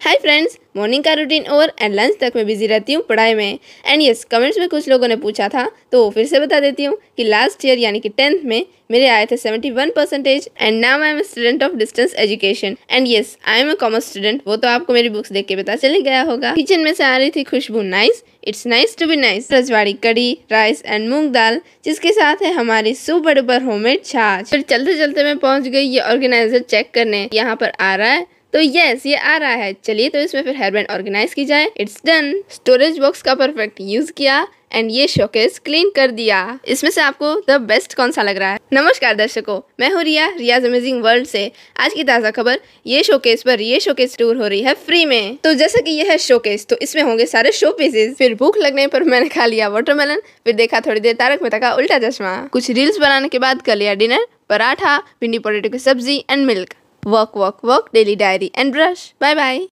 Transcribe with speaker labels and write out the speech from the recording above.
Speaker 1: हाय friends morning का routine over and lunch तक मैं बिज़ी रहती हूँ पढ़ाई में। एंड यस कमेंट्स में कुछ लोगों ने पूछा था तो फिर से बता देती हूँ कि लास्ट ईयर यानी कि टेंथ में मेरे आए थे 71 percentage and now I am student of distance education and yes I am a commerce student वो तो आपको मेरी बुक्स देख के पता चल गया होगा। किचन में से आ रही थी खुशबू nice it's nice to be nice रजवाड़ी कड़ी राइस एंड मूंग दाल, जिसके साथ है हमारी सुपर डुपर होममेड छाछ। फिर चलते चलते मैं पहुँच गई ये ऑर्गेनाइजर चेक करने। यहाँ पर आ रहा है। तो यस ये आ रहा है। चलिए तो इसमें फिर हेयर बैंड ऑर्गेनाइज की जाए। इट्स डन स्टोरेज बॉक्स का परफेक्ट यूज़ किया एंड ये शोकेस क्लीन कर दिया। इसमें से आपको द बेस्ट कौन सा लग रहा है? नमस्कार दर्शकों, मैं हूँ रिया। रियाज अमेजिंग वर्ल्ड से आज की ताज़ा खबर ये शोकेस पर ये शोकेस टूर हो रही है फ्री में। तो जैसे कि ये है शोकेस तो इसमें होंगे सारे शो पीसेस फिर भूख लगने पर मैंने खा लिया वाटरमेलन फिर देखा थोड़ी देर तारक मेहता का उल्टा चश्मा। कुछ रील्स बनाने के बाद कर लिया डिनर पराठा, भिंडी पोटेटो की सब्ज़ी and milk work, work, work, daily diary and brush. Bye bye.